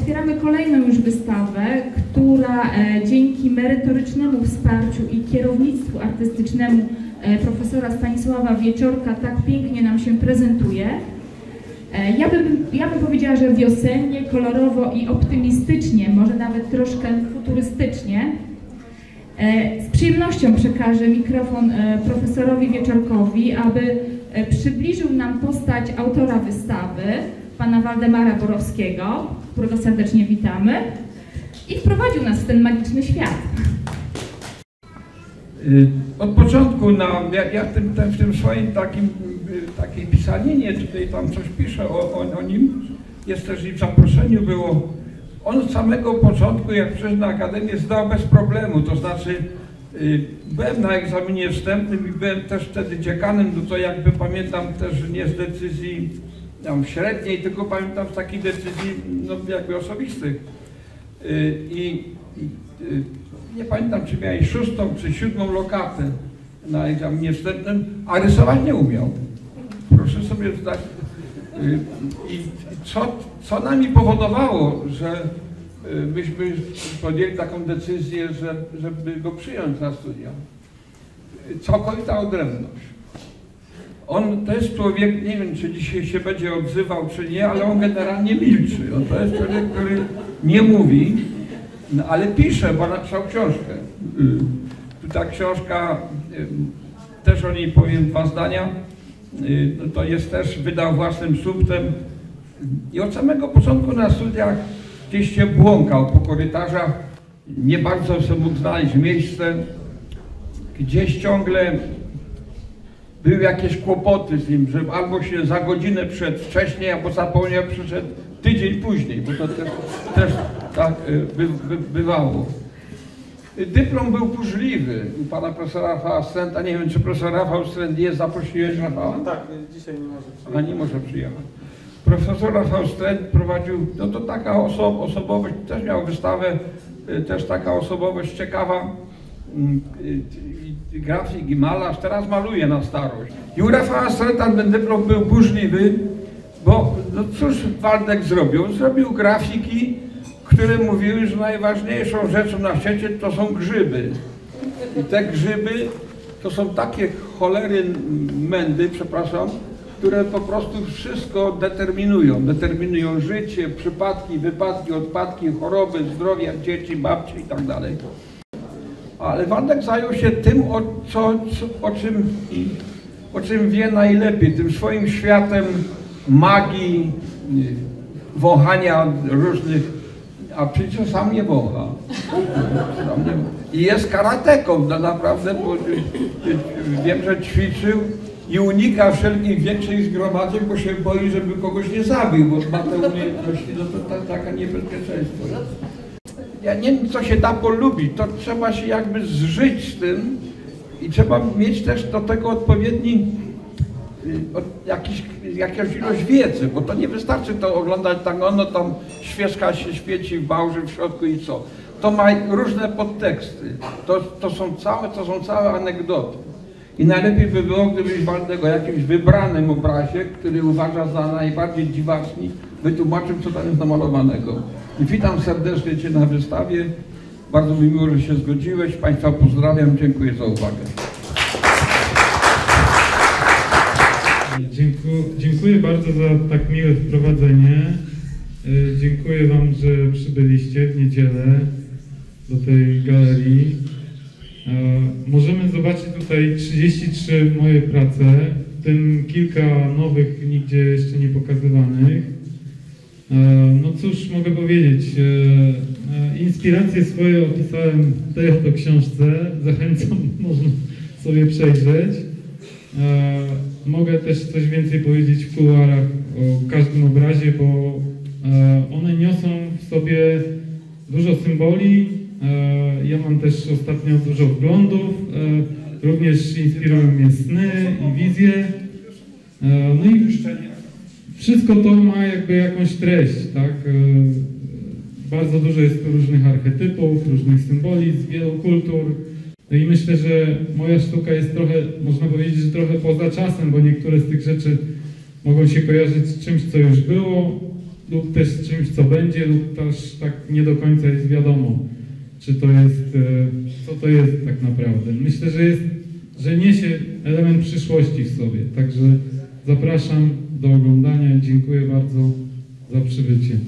otwieramy kolejną już wystawę, która e, dzięki merytorycznemu wsparciu i kierownictwu artystycznemu e, profesora Stanisława Wieczorka tak pięknie nam się prezentuje. E, ja bym, ja bym powiedziała, że wiosennie, kolorowo i optymistycznie, może nawet troszkę futurystycznie. Z przyjemnością przekażę mikrofon profesorowi Wieczorkowi, aby przybliżył nam postać autora wystawy, pana Waldemara Borowskiego, którego serdecznie witamy, i wprowadził nas w ten magiczny świat. Y, Od początku na, ja, ja w, tym, w tym swoim takim, y, takiej pisaninie tutaj tam coś piszę o, o, o nim, jest też i w zaproszeniu było. On od samego początku, jak przyszedł na Akademię, zdał bez problemu, to znaczy y, byłem na egzaminie wstępnym i byłem też wtedy dziekanem, no to jakby pamiętam też nie z decyzji tam średniej, tylko pamiętam z takich decyzji no, jakby osobistych. Y, I, i y, nie pamiętam, czy miałeś szóstą czy siódmą lokatę na egzaminie wstępnym, a rysować nie umiał. Proszę sobie zdać. Y, I co, co nami powodowało, że myśmy podjęli taką decyzję, że, żeby go przyjąć na studia? Całkowita odrębność. On to jest człowiek, nie wiem czy dzisiaj się będzie odzywał czy nie, ale on generalnie milczy. On to jest człowiek, który nie mówi, no, ale pisze, bo napisał książkę. Ta książka, też o niej powiem dwa zdania, y, no to jest też, wydał własnym subtem i od samego początku na studiach gdzieś się błąkał po korytarzach, nie bardzo sobie mógł znaleźć miejsce, gdzieś ciągle były jakieś kłopoty z nim, że albo się za godzinę przed wcześniej, albo zapomniał, przyszedł tydzień później, bo to też, też tak y, by, by, bywało. Dyplom był burzliwy u pana profesora Rafała Stręta. Nie wiem, czy profesor Rafał Stręt jest, zaprosiłeś Rafała? Tak, dzisiaj nie może przyjechać. A nie może przyjechać. Profesor Rafał Stręt prowadził, no to taka oso, osobowość, też miał wystawę, y, też taka osobowość ciekawa, mm, y, grafik i malarz, teraz maluje na starość. I u Rafała dyplom był burzliwy, bo no cóż Waldek zrobił? Zrobił grafiki, które mówiły, że najważniejszą rzeczą na świecie to są grzyby. I te grzyby to są takie cholery mędy, przepraszam, które po prostu wszystko determinują. Determinują życie, przypadki, wypadki, odpadki, choroby, zdrowie dzieci, babci i tak. Ale Waldek zajął się tym, o, co, co, o, czym, o czym wie najlepiej, tym swoim światem magii, wąchania różnych, a przecież sam nie wącha. I jest karateką, no naprawdę, bo wiem, że ćwiczył i unika wszelkich większych zgromadzeń, bo się boi, żeby kogoś nie zabił, bo ma te umiejętności, no to ta, taka niebezpieczeństwo. Ja nie wiem, co się da polubić, to trzeba się jakby zżyć z tym i trzeba mieć też do tego odpowiedni y, jakiś, jakąś ilość wiedzy, bo to nie wystarczy to oglądać tak, ono tam świeczka się świeci w bałży w środku i co. To ma różne podteksty, to, to, są, całe, to są całe anegdoty. I najlepiej by było, gdybyś Waldek o jakimś wybranym obrazie, który uważa za najbardziej dziwaczny, wytłumaczył, co tam jest namalowanego. I witam serdecznie Cię na wystawie. Bardzo mi miło, że się zgodziłeś. Państwa pozdrawiam. Dziękuję za uwagę. Dziękuję, dziękuję bardzo za tak miłe wprowadzenie. E, Dziękuję Wam, że przybyliście w niedzielę do tej galerii. E, Możemy zobaczyć tutaj 33 moje prace, w tym kilka nowych, nigdzie jeszcze nie pokazywanych. E, No cóż mogę powiedzieć, e, e, inspiracje swoje opisałem tej oto książce, zachęcam, można sobie przejrzeć. Mogę też coś więcej powiedzieć w kuluarach o każdym obrazie, bo one niosą w sobie dużo symboli. Ja mam też ostatnio dużo wglądów. Również inspirują mnie sny i wizje. No i wszystko to ma jakby jakąś treść, tak? E, Bardzo dużo jest tu różnych archetypów, różnych symboli z wielu kultur. No i myślę, że moja sztuka jest trochę, można powiedzieć, że trochę poza czasem, bo niektóre z tych rzeczy mogą się kojarzyć z czymś, co już było. lub też z czymś, co będzie, lub też tak nie do końca jest wiadomo, czy to jest, e, co to jest tak naprawdę. Myślę, że jest, że niesie element przyszłości w sobie. Także zapraszam do oglądania. Dziękuję bardzo za przybycie.